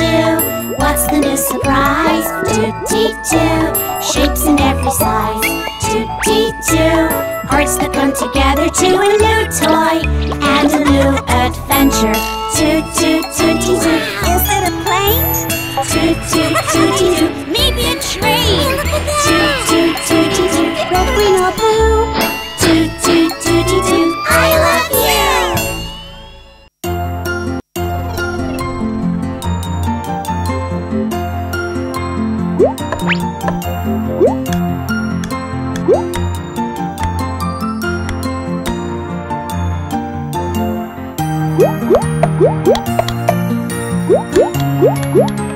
What's the new surprise? Tootie toot. Shapes in every size. Tootie toot. Parts that come together to a new toy and a new adventure. Toot toot TuTiTu. Is it a plane? Toot toot TuTiTu. Maybe a train? Toot toot tootie 음?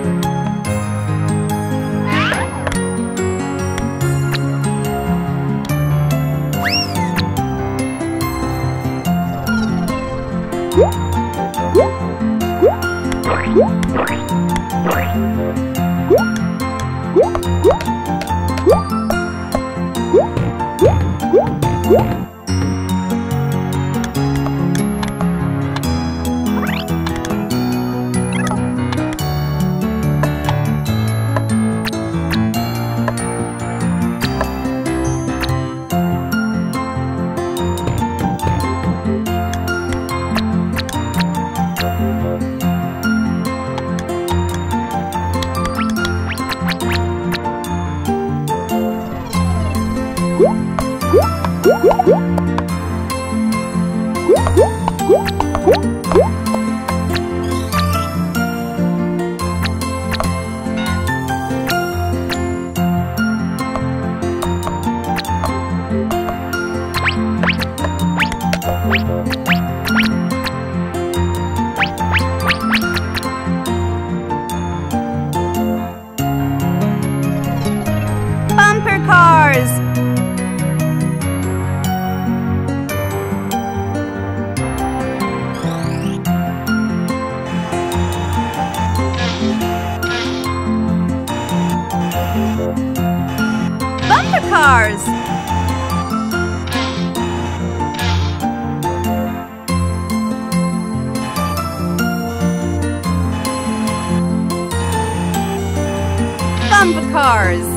Bumper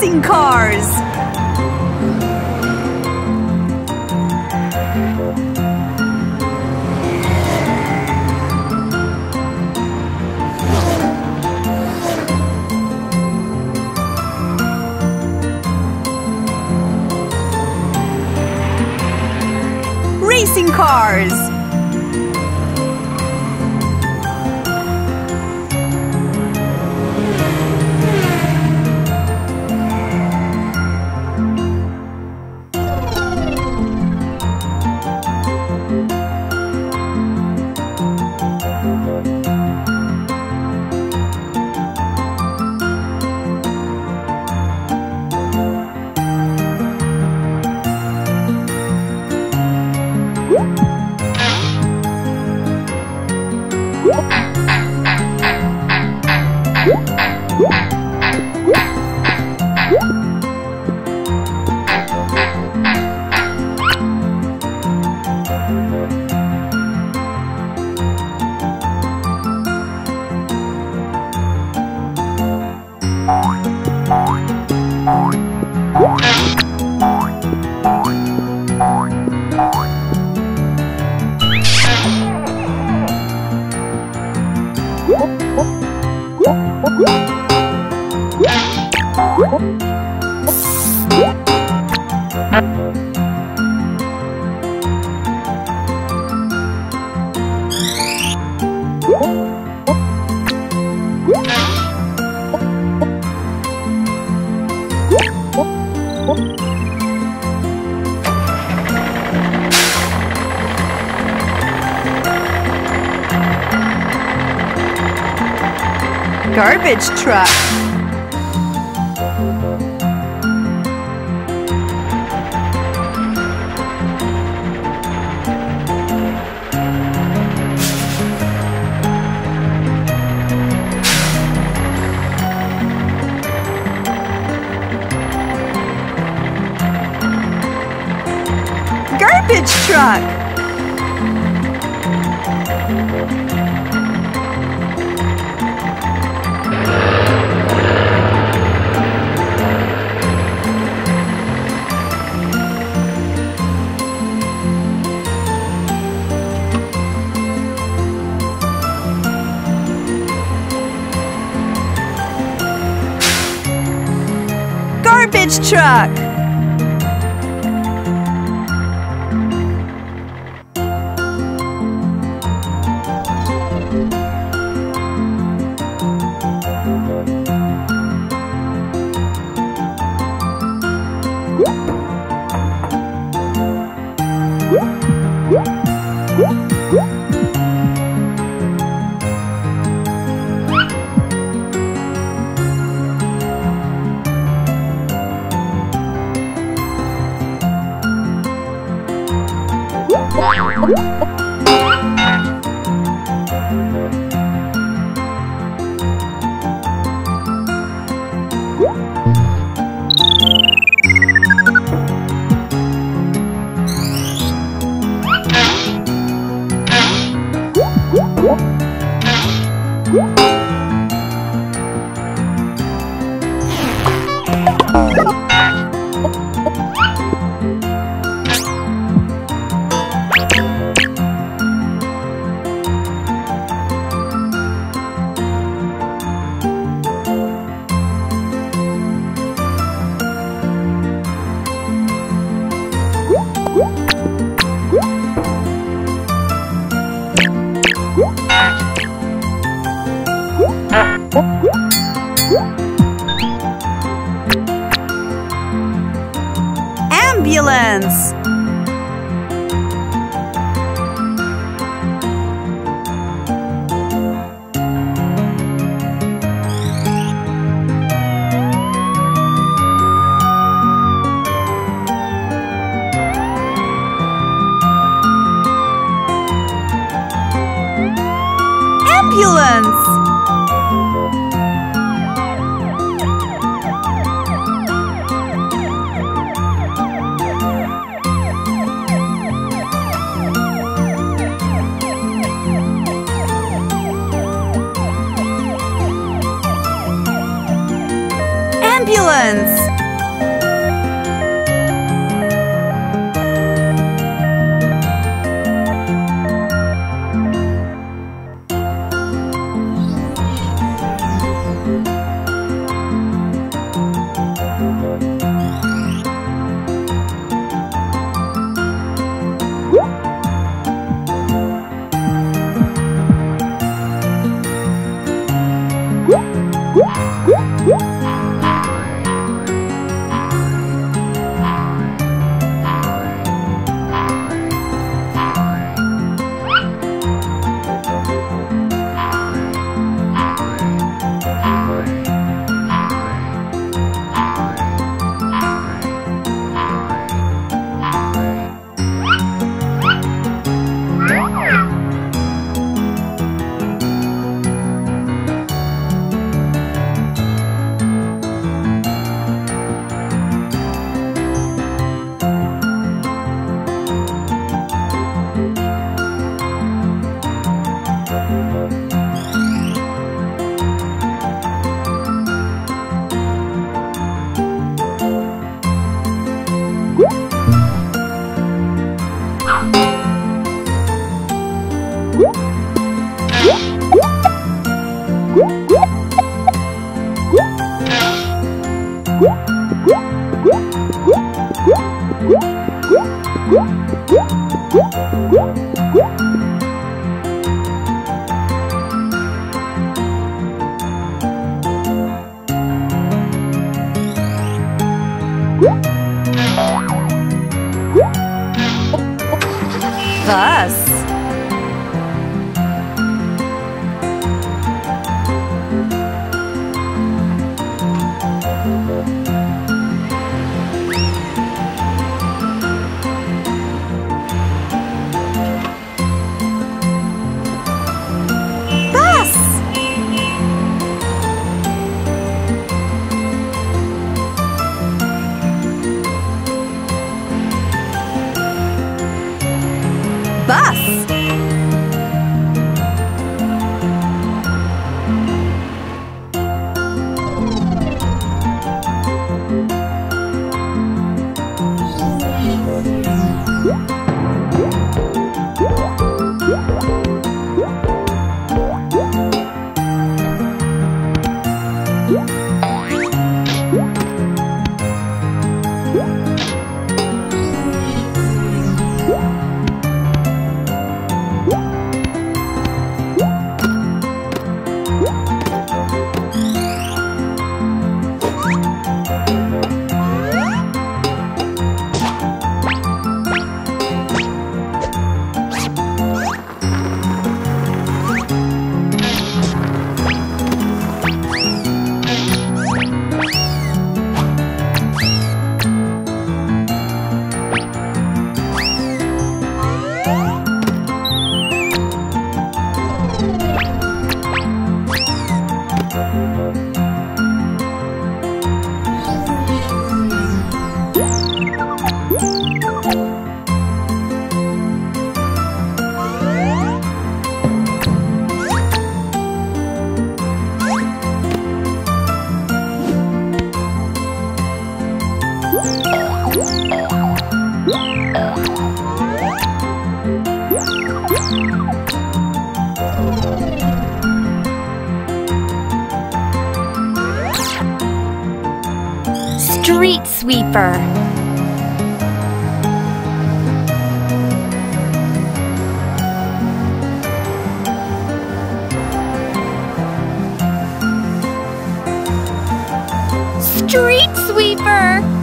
Racing cars. Racing cars. Garbage truck. Truck. Ambulance! Street Sweeper. Street Sweeper.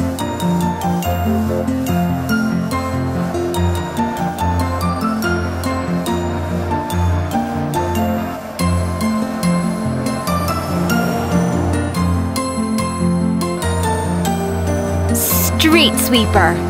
Sweeper.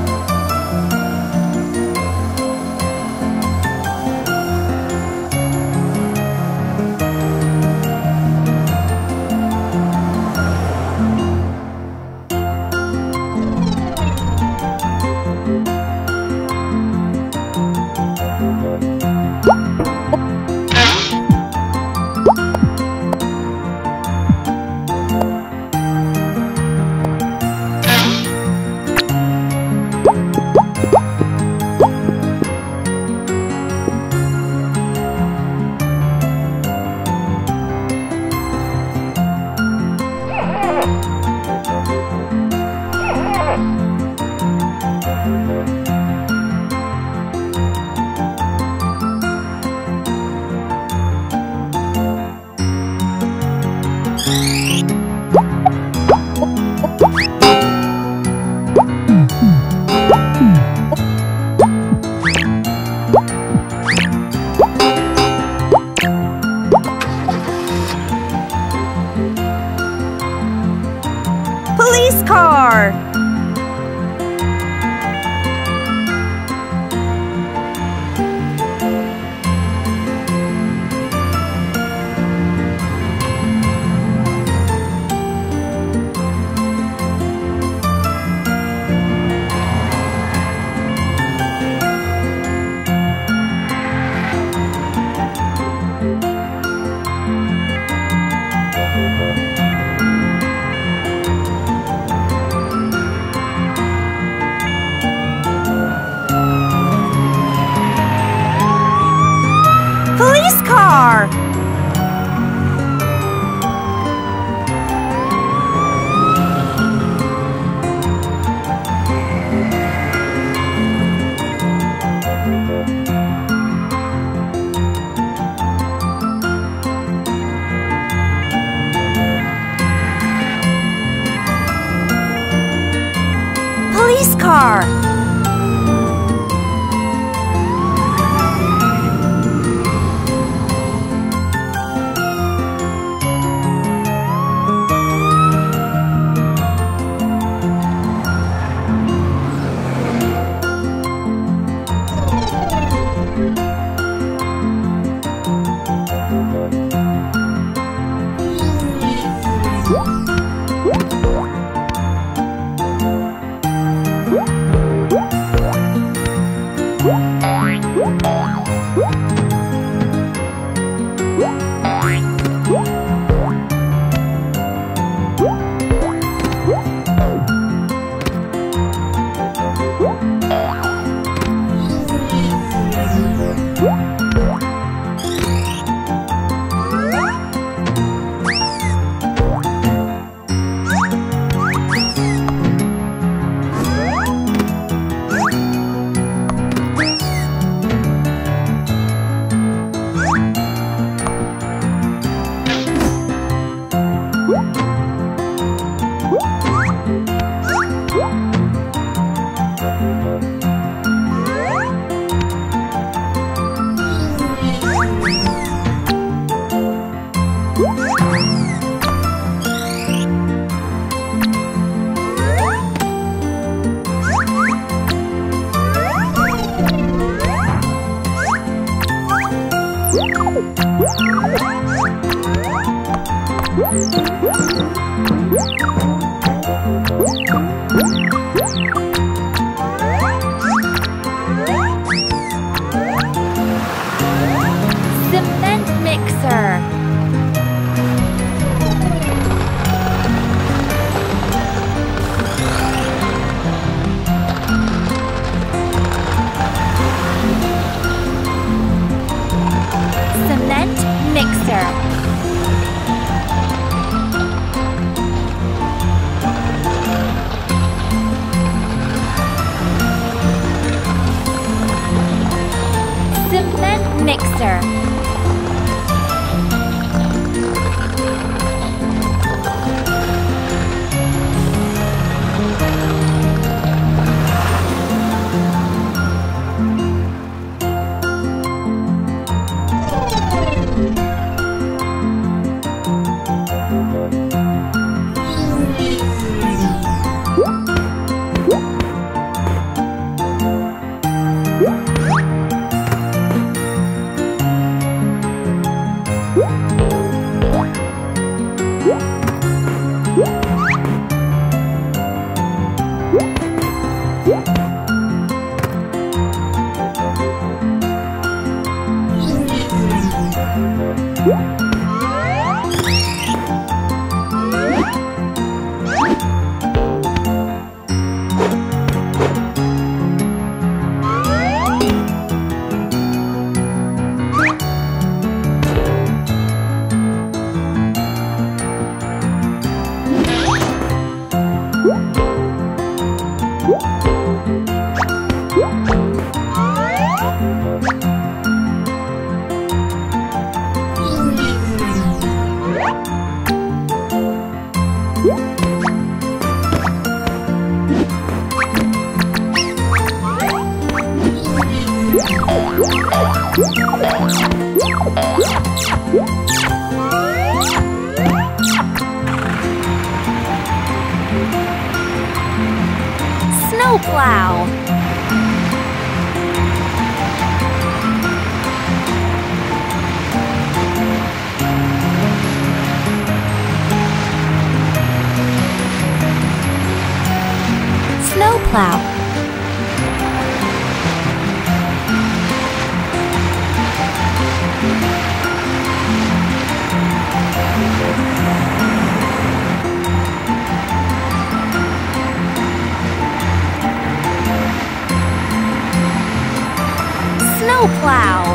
Snowplow.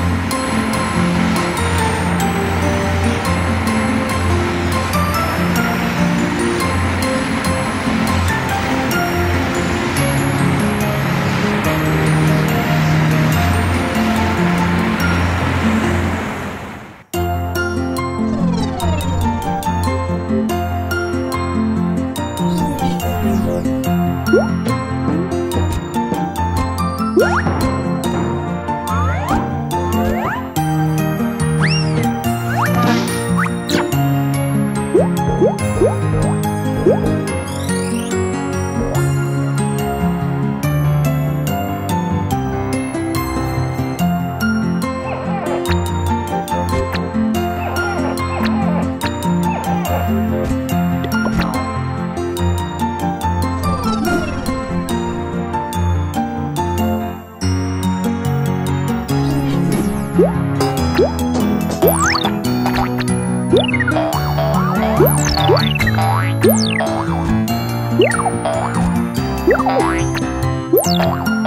Música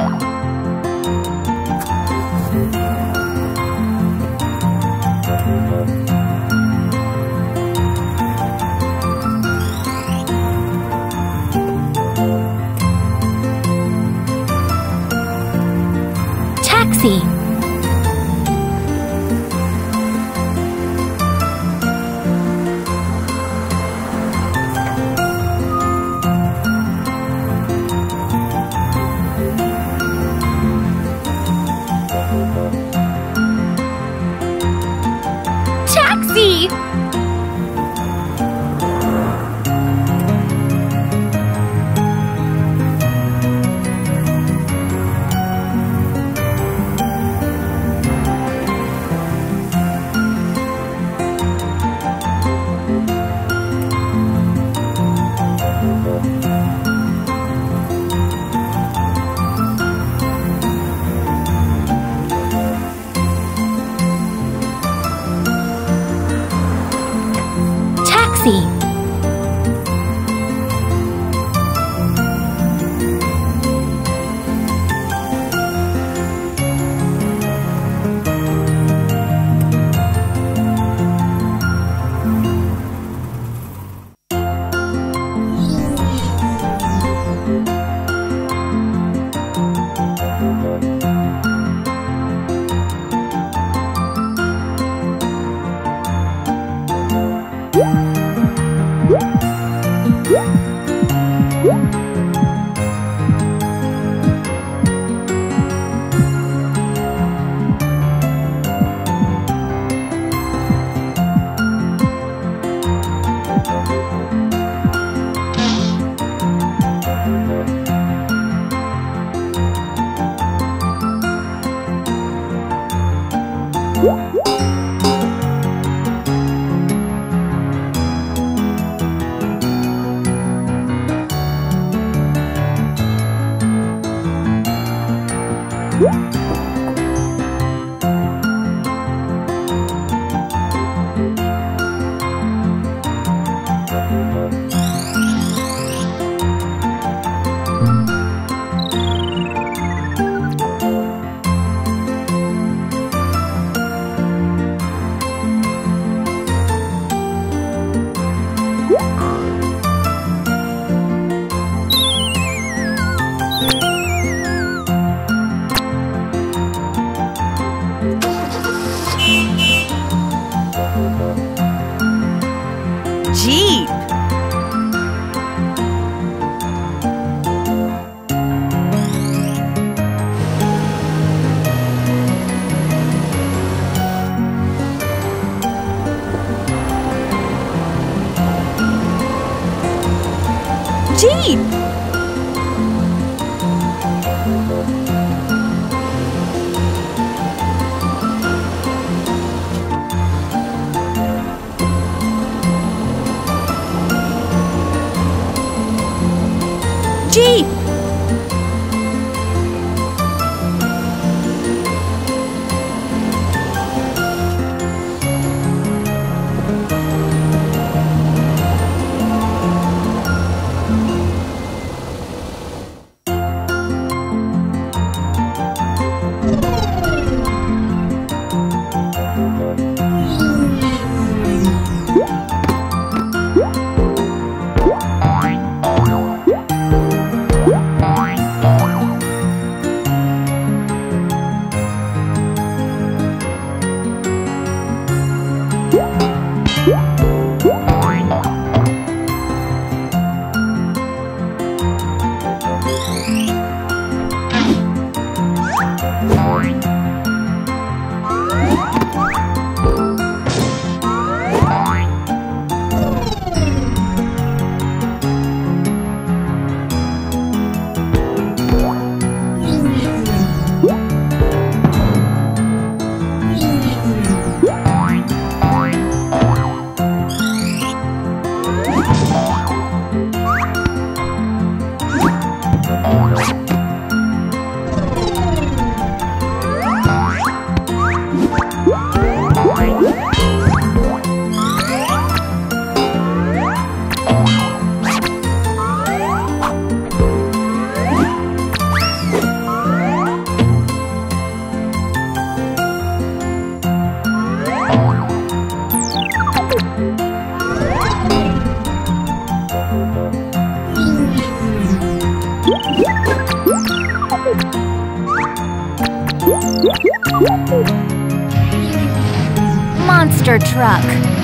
truck.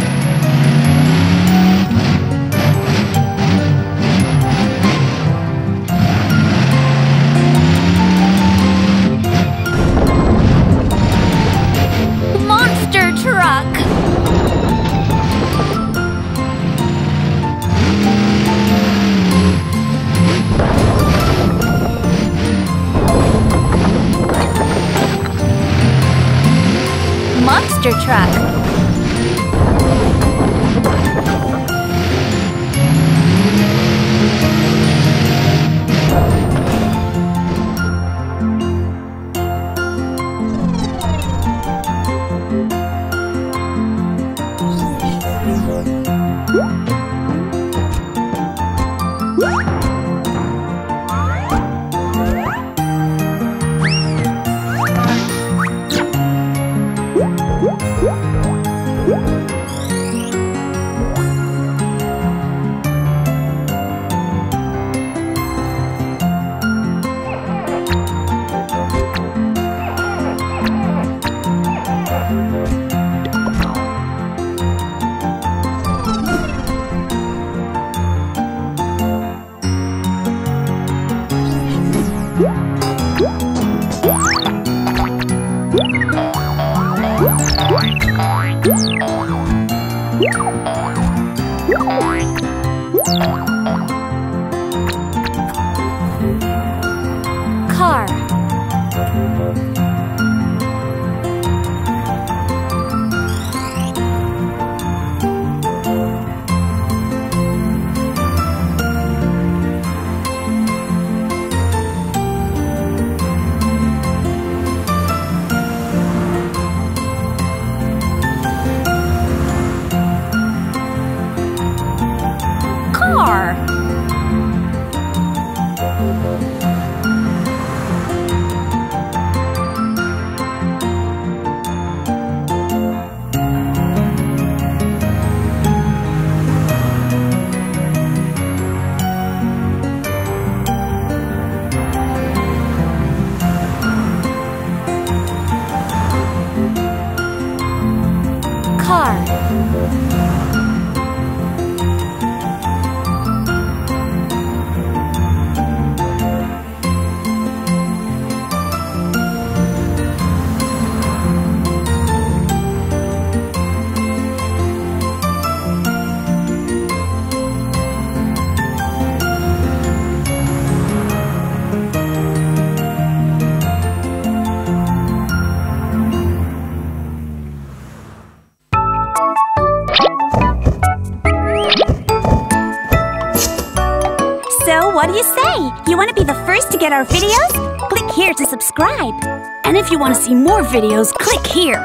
To get our videos? Click here to subscribe. And if you want to see more videos, click here.